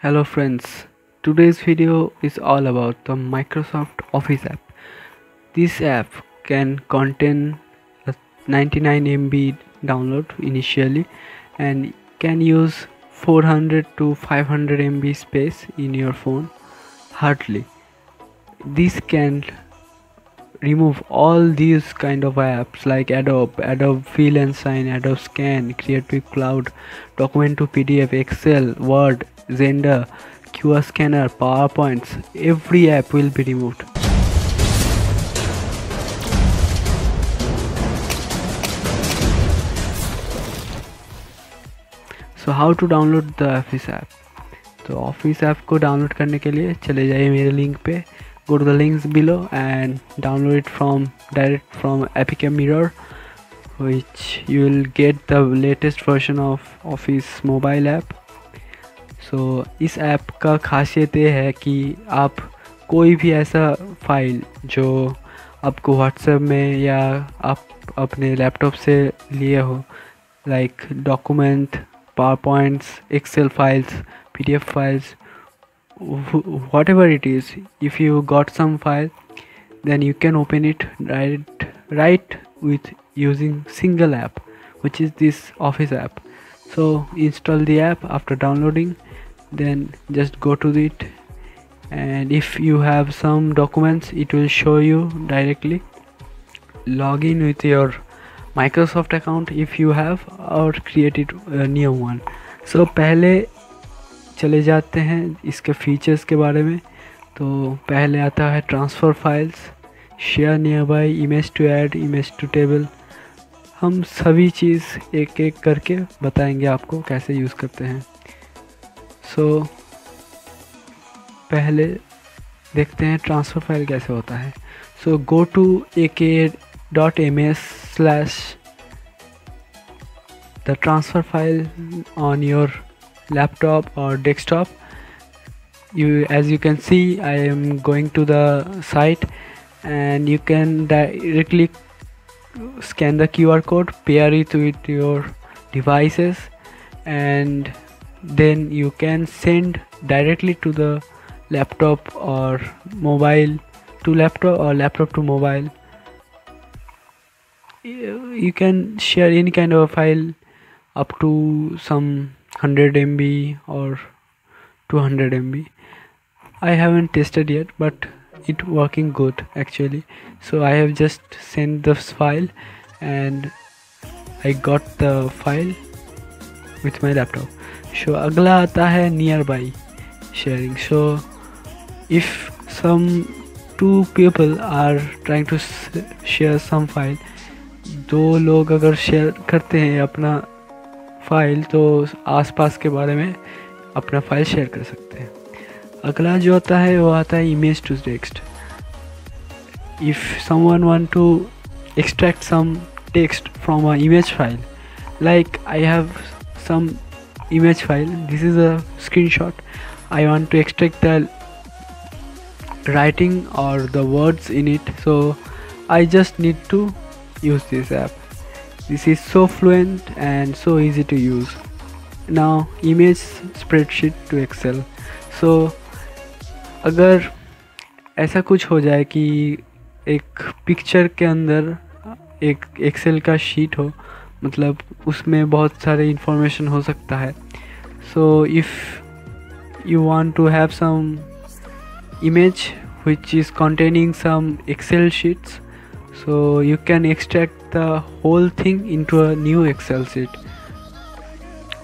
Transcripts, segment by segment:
Hello friends, today's video is all about the Microsoft Office app. This app can contain a 99 MB download initially and can use 400 to 500 MB space in your phone hardly. This can remove all these kind of apps like adobe adobe fill and sign adobe scan creative cloud document to pdf excel word Xender qr scanner powerpoints every app will be removed So, how to download the Office app? तो office app को download करने के लिए चले जाइए मेरे link पे go to the links below and download it from direct from Epic Mirror which you will get the latest version of Office mobile app so so, इस ऐप का खासियत ये है कि आप कोई भी ऐसा फ़ाइल जो आपको व्हाट्सएप में या आप अपने लैपटॉप से लिए हो like document PowerPoints Excel files P files whatever it is if you got some file then you can open it right right with using single app which is this office app. So install the app after downloading then just go to it. And if you have some documents it will show you directly. Log in with your microsoft account if you have or create it a new one. So pehle चले जाते हैं इसके features के बारे में। तो पहले आता है transfer files share nearby image to add image to table हम सभी चीज़ एक एक करके बताएँगे आपको कैसे यूज़ करते हैं। सो so, पहले देखते हैं ट्रांसफ़र फ़ाइल कैसे होता है। सो go to A K dot M S slash the transfer file on your laptop or desktop. You as you can see I am going to the site and you can directly scan the QR code pair it with your devices and then you can send directly to the laptop or mobile to laptop or laptop to mobile. You can share any kind of file up to some 100 MB or 200 MB I haven't tested yet but it working good actually so I have just sent this file and I got the file with my laptop so अगला आता है nearby sharing so if some two people are trying to share some file दो लोग अगर share करते हैं अपना file तो आसपास के बारे में अपना फ़ाइल शेयर कर सकते हैं। अगला जो आता है, वो आता है image to text if someone want to extract some text from a image file like I have some image file this is a screenshot I want to extract the writing और the words in it so I just need to use this app this is so fluent and so easy to use now image spreadsheet to excel so अगर ऐसा कुछ हो जाए कि एक picture के अंदर एक एक्सेल का शीट हो मतलब उसमें बहुत सारे इंफॉर्मेशन हो सकता है so if you want to have some image which is containing some excel sheets so you can extract the whole thing into a new excel sheet.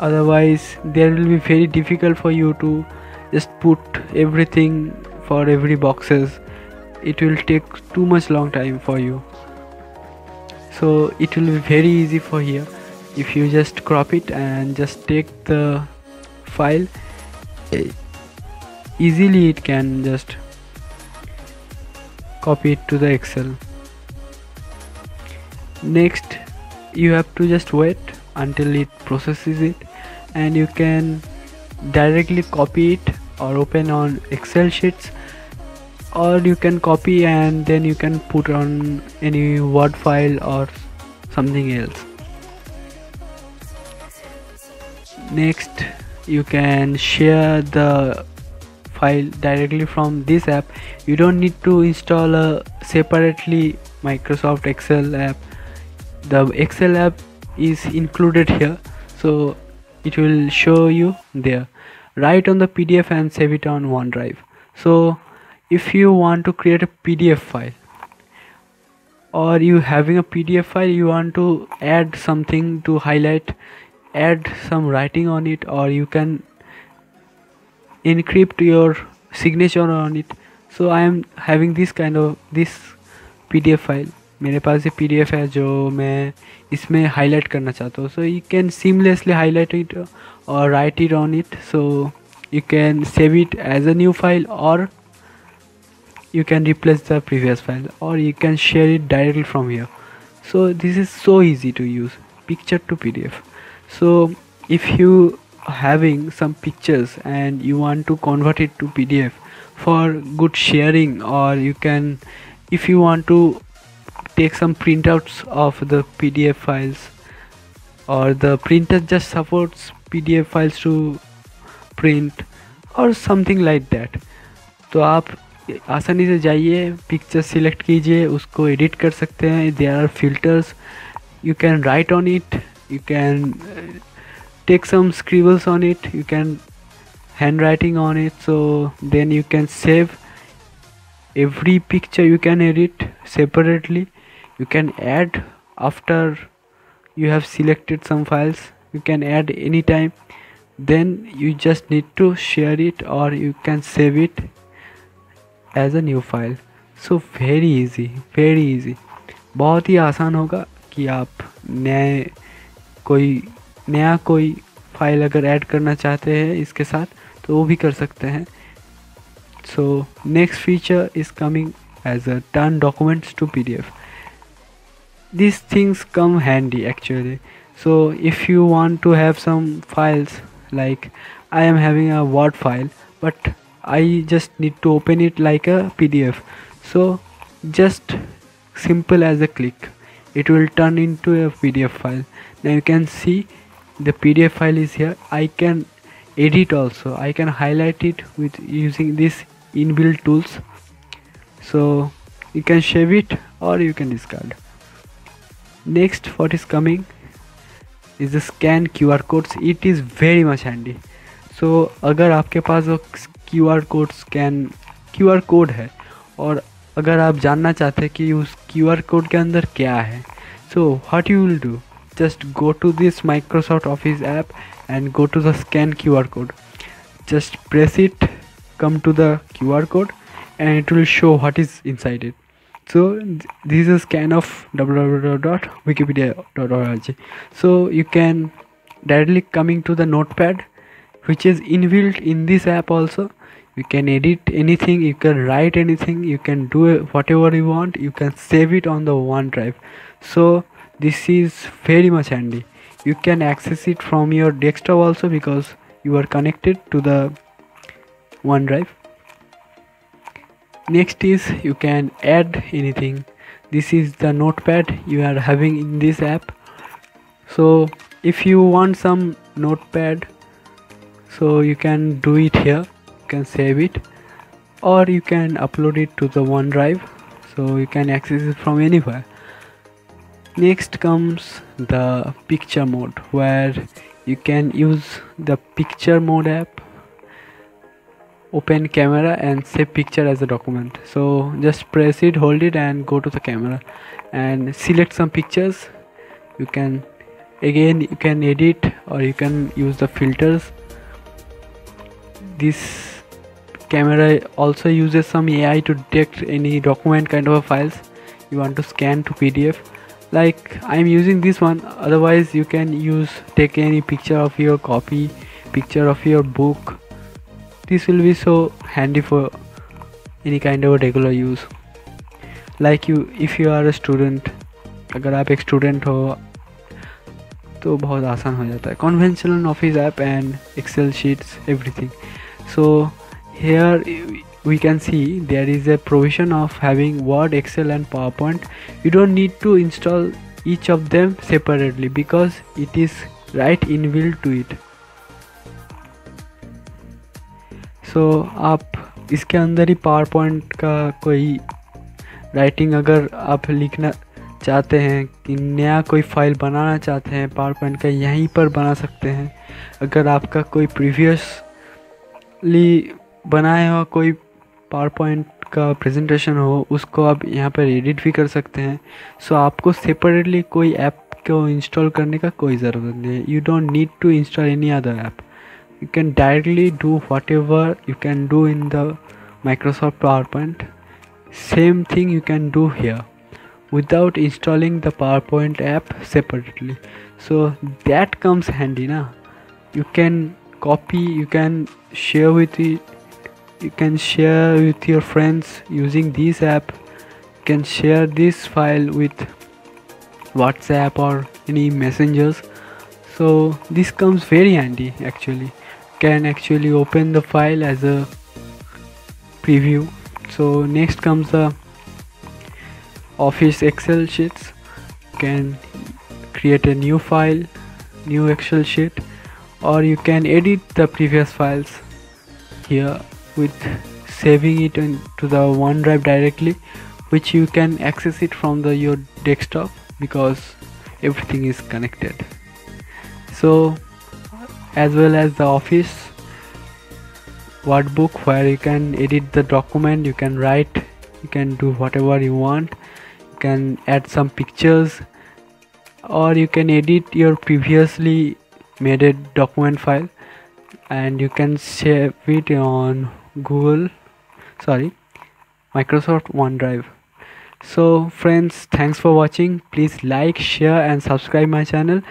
Otherwise there will be very difficult for you to just put everything for every boxes. It will take too much long time for you. So it will be very easy for here. If you just crop it and just take the file easily it can just copy it to the excel next you have to just wait until it processes it and you can directly copy it or open on excel sheets or you can copy and then you can put on any word file or something else. Next you can share the file directly from this app. You don't need to install a separately Microsoft Excel app the Excel app is included here. So it will show you there. Write on the PDF and save it on OneDrive. So if you want to create a PDF file or you having a PDF file you want to add something to highlight add some writing on it or you can encrypt your signature on it. So I am having this kind of this PDF file मेरे पास ये P है जो मैं इसमें highlight करना चाहता हूँ so you can seamlessly highlight it और right it on it so you can save it as a new file or you can replace the previous file or you can share it directly from here so this is so easy to use picture to pdf so if you having some pictures and you want to convert it to pdf for good sharing or you can if you want to take some printouts of the pdf files or the printer just supports pdf files to print और something like that तो आप आसानी से जाइए picture select कीजिए, उसको edit कर सकते हैं। There are filters you can write on it you can take some scribbles on it you can handwriting on it so then you can save every picture you can edit separately you can add after you have selected some files you can add anytime then you just need to share it or you can save it as a new file so very easy very easy बहुत ही आसान होगा कि आप नए कोई नया कोई file अगर ऐड करना चाहते हैं इसके साथ तो वो भी कर सकते हैं so next feature is coming as a turn documents to pdf these things come handy actually. So if you want to have some files like I am having a word file but I just need to open it like a PDF so just simple as a click it will turn into a PDF file. Now you can see the PDF file is here. I can edit also. I can highlight it with using this inbuilt tools so you can shave it or you can discard next what is coming is the scan QR codes it is very much handy so agar aapke paas वो QR code scan QR code hai aur agar aap janna chahte हैं ki us QR code ke andar kya hai so what you will do just go to this microsoft office app and go to the scan QR code just press it come to the QR code and it will show what is inside it. So this is a scan of www.wikipedia.org so you can directly coming to the notepad which is inbuilt in this app also. You can edit anything you can write anything you can do whatever you want you can save it on the OneDrive. So this is very much handy. You can access it from your desktop also because you are connected to the OneDrive. Next is you can add anything. This is the notepad you are having in this app. So if you want some notepad so you can do it here. You can save it. Or you can upload it to the OneDrive. So you can access it from anywhere. Next comes the picture mode where you can use the picture mode app open camera and save picture as a document. So just press it hold it and go to the camera. And select some pictures. You can again you can edit or you can use the filters. This camera also uses some AI to detect any document kind of files you want to scan to PDF like I'm using this one. Otherwise you can use take any picture of your copy picture of your book this will be so handy for any kind of regular use like you if you are a student अगर आप एक student हो तो बहुत आसान हो जाता है conventional office app and Excel sheets everything so here we can see there is a provision of having word excel and powerpoint you don't need to install each of them separately because it is right inbuilt to it So so, आप इसके अंदर ही power point का कोई writing अगर आप लिखना चाहते हैं कि नया कोई फ़ाइल बनाना चाहते हैं पावर पॉइंट का यहीं पर बना सकते हैं। अगर आपका कोई प्रीवियसली बनाया हुआ कोई पावर पॉइंट का प्रेजेंटेशन हो उसको आप यहाँ पर एडिट भी कर सकते हैं। सो आपको सेपरेटली कोई ऐप को इंस्टॉल करने का कोई ज़रूरत नहीं है। You don't need to install any other app you can directly do whatever you can do in the Microsoft PowerPoint. Same thing you can do here without installing the PowerPoint app separately. So that comes handy now you can copy you can share with it you can share with your friends using this app. You can share this file with whatsapp or any messengers. So this comes very handy actually can actually open the file as a preview. So next comes the office excel sheets. You can create a new file new excel sheet or you can edit the previous files here with saving it into the OneDrive directly which you can access it from the your desktop because everything is connected. So as well as the office workbook where you can edit the document you can write you can do whatever you want you can add some pictures or you can edit your previously made a document file and you can save it on google sorry microsoft onedrive. So friends thanks for watching. Please like share and subscribe my channel